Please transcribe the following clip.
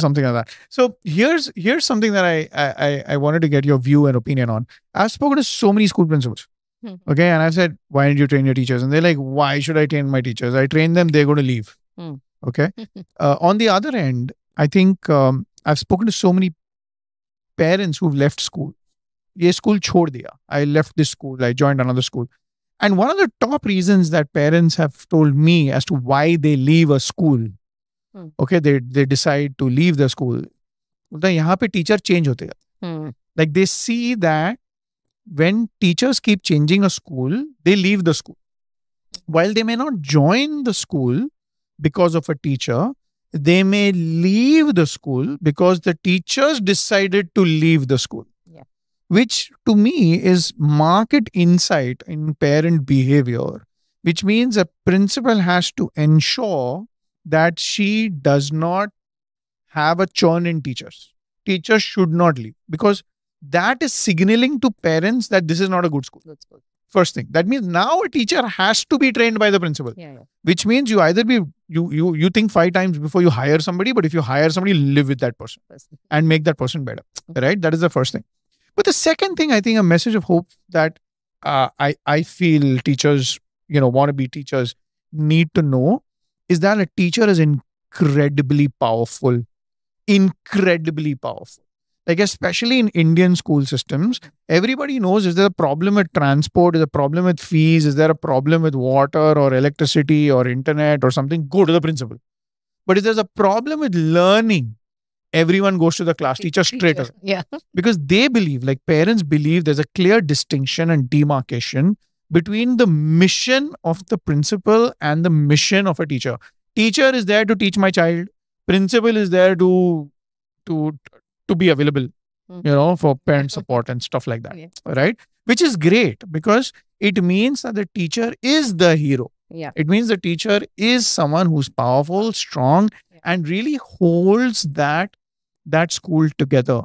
something like that. So here's here's something that I I I wanted to get your view and opinion on. I've spoken to so many school principals. Mm-hmm. Okay, and I said, why didn't you train your teachers? And they're like, why should I train my teachers? I train them, they're going to leave. Mm. Okay. uh, on the other end, I think um, I've spoken to so many parents who've left school. Ye school chhod diya. I left this school. I joined another school. And one of the top reasons that parents have told me as to why they leave a school Hmm. okay, they they decide to leave the school. बोलता है यहाँ पे teacher change होते हैं. Hmm. Like they see that when teachers keep changing a school, they leave the school. While they may not join the school because of a teacher, they may leave the school because the teachers decided to leave the school. Yeah. Which to me is market insight in parent behavior, which means a principal has to ensure that she does not have a churn in teachers. Teachers should not leave because that is signaling to parents that this is not a good school. Good school. First thing. That means now a teacher has to be trained by the principal, Yeah, yeah. which means you either be you you you think five times before you hire somebody, but if you hire somebody, live with that person Person. and make that person better. Right? That is the first thing. But the second thing, I think, a message of hope that uh, I I feel teachers, you know, want to be teachers need to know is that a teacher is incredibly powerful, incredibly powerful. Like especially in Indian school systems, everybody knows is there a problem with transport, is there a problem with fees, is there a problem with water or electricity or internet or something? Go to the principal. But if there's a problem with learning, everyone goes to the class teacher straight away Yeah. because they believe, like parents believe, there's a clear distinction and demarcation between the mission of the principal and the mission of a teacher. Teacher is there to teach my child. Principal is there to to to be available, Mhm. you know, for parent support and stuff like that, Yeah. right? Which is great because it means that the teacher is the hero. Yeah. It means the teacher is someone who's powerful, strong, Yeah. and really holds that that school together.